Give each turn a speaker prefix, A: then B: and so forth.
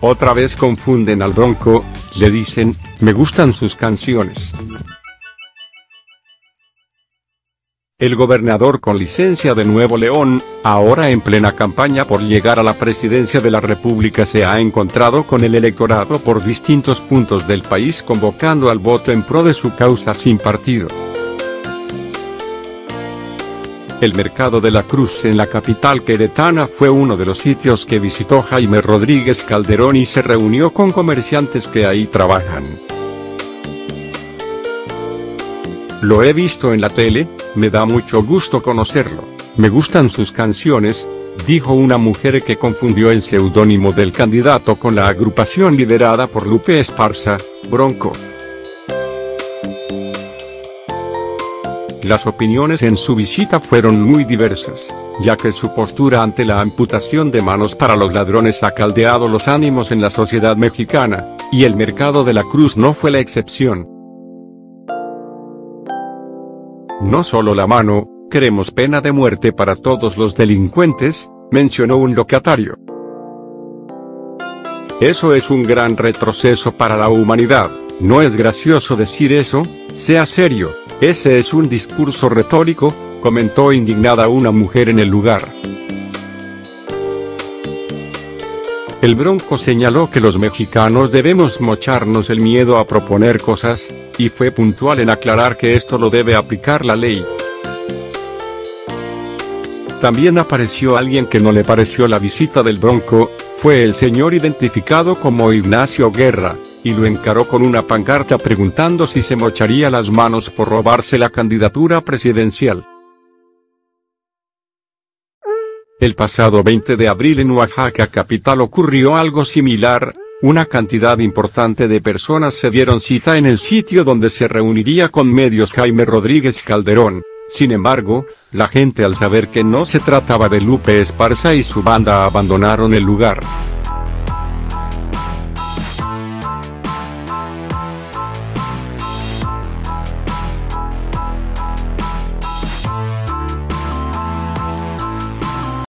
A: Otra vez confunden al Bronco, le dicen, me gustan sus canciones. El gobernador con licencia de Nuevo León, ahora en plena campaña por llegar a la presidencia de la República se ha encontrado con el electorado por distintos puntos del país convocando al voto en pro de su causa sin partido. El mercado de la Cruz en la capital queretana fue uno de los sitios que visitó Jaime Rodríguez Calderón y se reunió con comerciantes que ahí trabajan. Lo he visto en la tele, me da mucho gusto conocerlo. Me gustan sus canciones, dijo una mujer que confundió el seudónimo del candidato con la agrupación liderada por Lupe Esparza, Bronco. Las opiniones en su visita fueron muy diversas, ya que su postura ante la amputación de manos para los ladrones ha caldeado los ánimos en la sociedad mexicana, y el mercado de la cruz no fue la excepción. No solo la mano, queremos pena de muerte para todos los delincuentes, mencionó un locatario. Eso es un gran retroceso para la humanidad, no es gracioso decir eso, sea serio. Ese es un discurso retórico, comentó indignada una mujer en el lugar. El Bronco señaló que los mexicanos debemos mocharnos el miedo a proponer cosas, y fue puntual en aclarar que esto lo debe aplicar la ley. También apareció alguien que no le pareció la visita del Bronco, fue el señor identificado como Ignacio Guerra, y lo encaró con una pancarta preguntando si se mocharía las manos por robarse la candidatura presidencial. El pasado 20 de abril en Oaxaca capital ocurrió algo similar, una cantidad importante de personas se dieron cita en el sitio donde se reuniría con medios Jaime Rodríguez Calderón, sin embargo, la gente al saber que no se trataba de Lupe Esparza y su banda abandonaron el lugar.